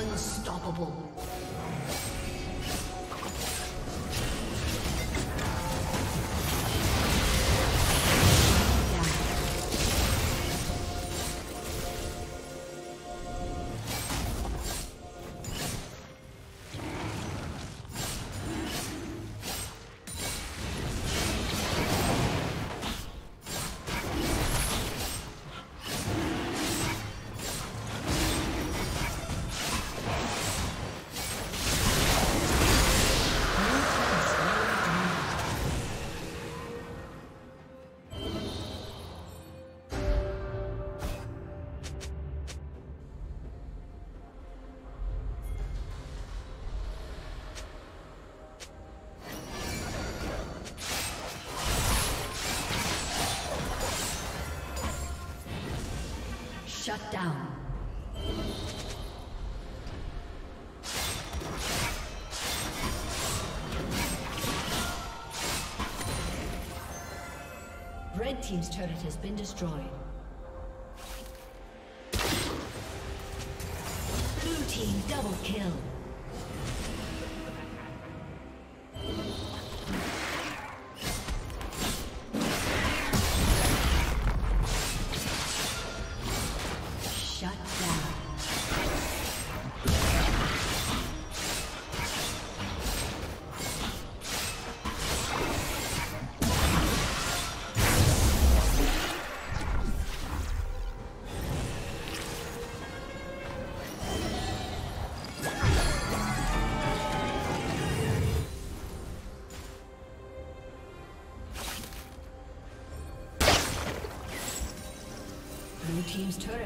Unstoppable. Shut down. Red Team's turret has been destroyed. Blue Team double kill.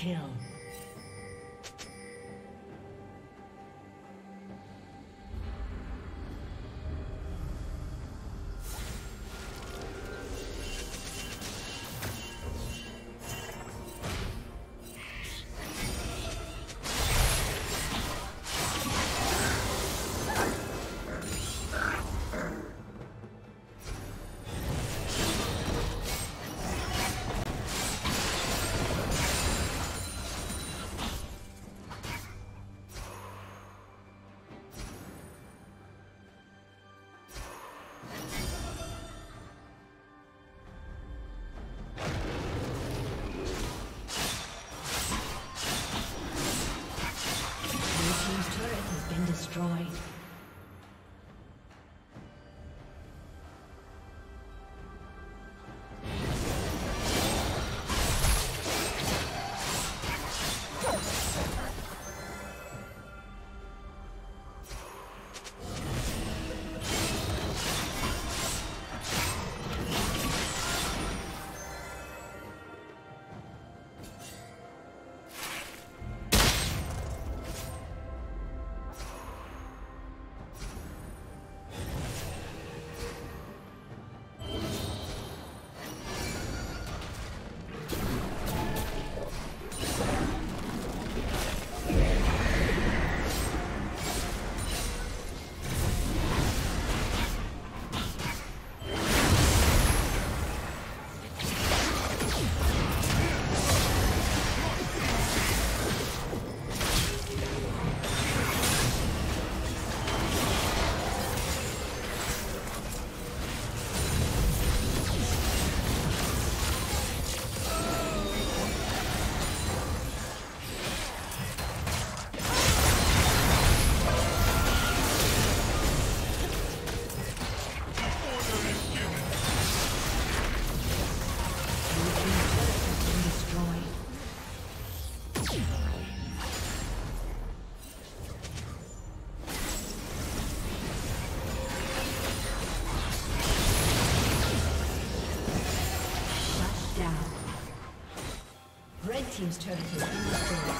Kill. Team's turret has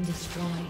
Been destroyed.